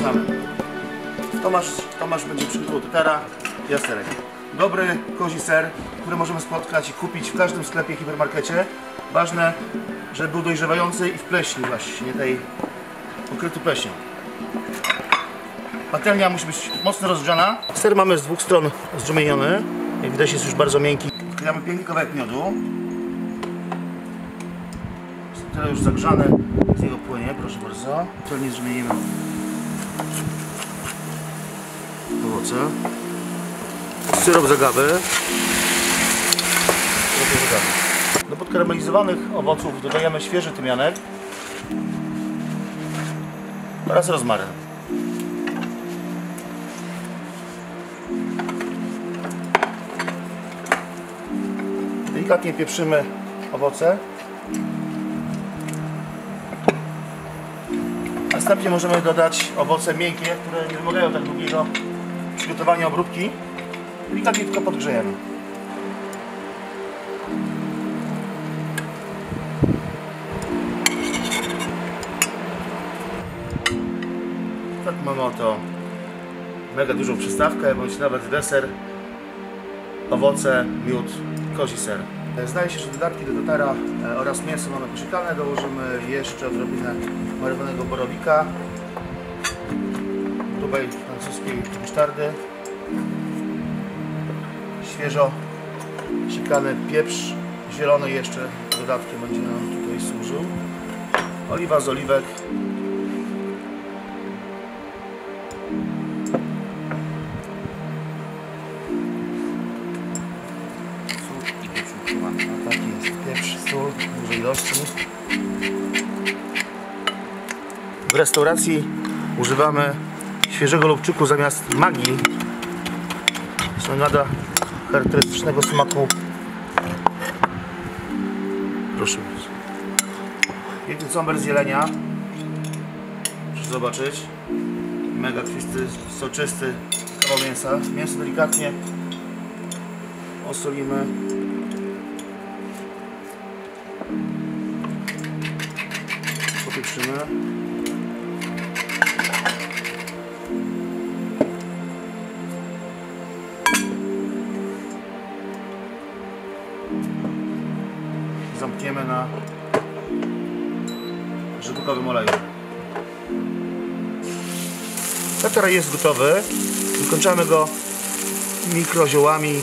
zaczynamy. Tomasz, Tomasz będzie przygotował tatara, ja serek. Dobry kozi ser, który możemy spotkać i kupić w każdym sklepie, hipermarkecie. Ważne, żeby był dojrzewający i w pleśni właśnie, tej pokryty pleśnią. Patelnia musi być mocno rozgrzana. Ser mamy z dwóch stron zrumieniony. Jak widać jest już bardzo miękki. Wkładamy piękny kawałek miodu. Tyle już zagrzane, z niego płynie, proszę bardzo. Patelnię zrumienimy owoce. Syrop z agawy. Do podkaramelizowanych owoców dodajemy świeży tymianek oraz rozmaryn. Delikatnie pieprzymy owoce. Następnie możemy dodać owoce miękkie, które nie wymagają tak długiego przygotowania obróbki. Delikatnie tylko podgrzejemy. Tak mamy oto mega dużą przystawkę, bądź nawet deser, owoce, miód, kozi ser. Zdaje się, że dodatki do tatara e, oraz mięso mamy posiekane. Dołożymy jeszcze odrobinę marynowanego borowika, grubej francuskiej musztardy, świeżo siekany pieprz zielony jeszcze dodatkiem będzie nam tutaj służył, oliwa z oliwek, W restauracji używamy świeżego lubczyku zamiast magii. Co nada charakterystycznego smaku. Proszę bardzo. Piękny cąber z jelenia. Proszę zobaczyć. Mega kwisty, soczysty kawał mięsa. Mięso delikatnie osolimy. Popieprzymy. Zamkniemy na żywikowym oleju. Tatar jest gotowy. Wykończamy go mikroziołami,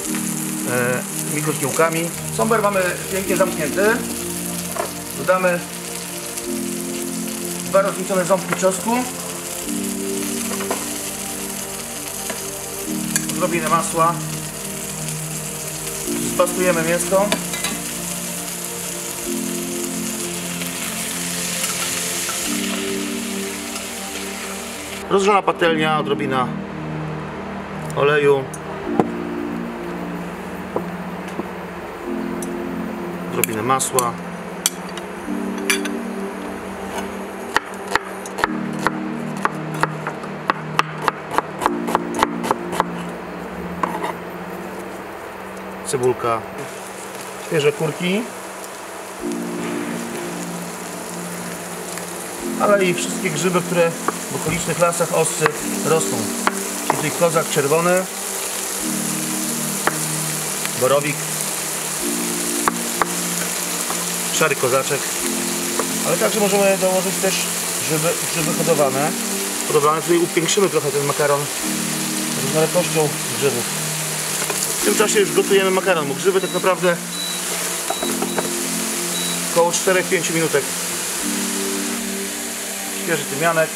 e, mikrokiełkami. Somber mamy pięknie zamknięty. Dodamy dwa rozliczone ząbki czosnku. Odrobinę masła. Spastujemy mięsko. Rozgrzana patelnia, odrobina oleju. Odrobinę masła. Cebulka. Świeże kurki. Ale i wszystkie grzyby, które w okolicznych lasach oscy rosną. Czyli kozak czerwony, borowik, szary kozaczek, ale także możemy dołożyć też grzyby, grzyby hodowane. Hodowane tutaj upiększymy trochę ten makaron różnorodnością grzybów. Tym czasie już gotujemy makaron, bo grzyby tak naprawdę około 4-5 minutek. Świeży tymianek.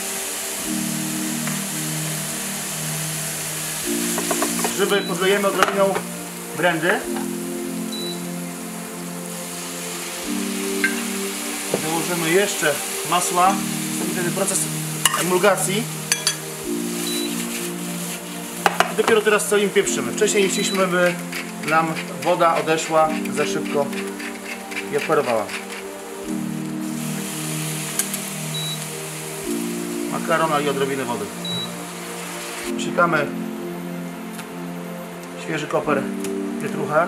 Grzyby podlejemy odrobiną brandy. Dołożymy jeszcze masła. Wtedy proces emulgacji. I dopiero teraz co im pieprzymy. Wcześniej nie chcieliśmy, by nam woda odeszła za szybko i odparowała. Makarona i odrobinę wody. Psikamy świeży koper pietrucha.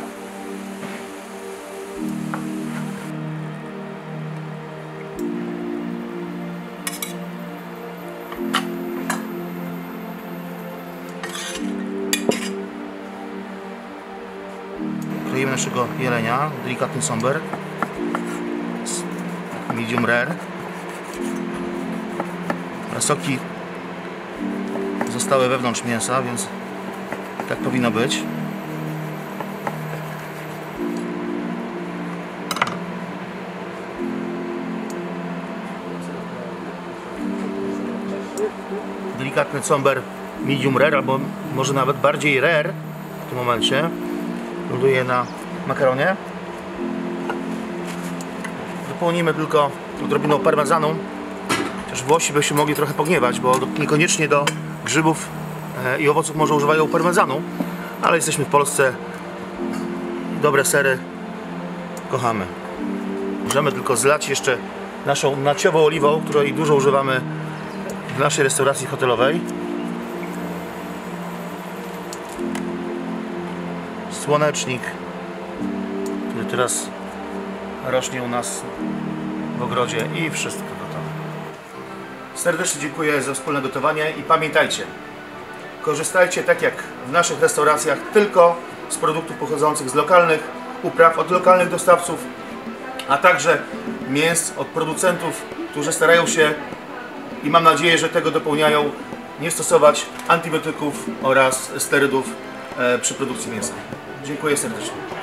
Naszego jelenia, delikatny somber, medium rare. Soki zostały wewnątrz mięsa, więc tak powinno być. Delikatny comber medium rare, albo może nawet bardziej rare w tym momencie. Ląduje na makaronie. Wypełnimy tylko odrobiną parmezanu. Chociaż Włosi by się mogli trochę pogniewać, bo niekoniecznie do grzybów e, i owoców może używają parmezanu, ale jesteśmy w Polsce. Dobre sery kochamy. Możemy tylko zlać jeszcze naszą naciową oliwą, której dużo używamy w naszej restauracji hotelowej. Słonecznik, który teraz rośnie u nas w ogrodzie i wszystko gotowe. Serdecznie dziękuję za wspólne gotowanie i pamiętajcie, korzystajcie tak jak w naszych restauracjach tylko z produktów pochodzących z lokalnych upraw, od lokalnych dostawców, a także mięs od producentów, którzy starają się i mam nadzieję, że tego dopełniają, nie stosować antybiotyków oraz sterydów e, przy produkcji mięsa. Dziękuję serdecznie.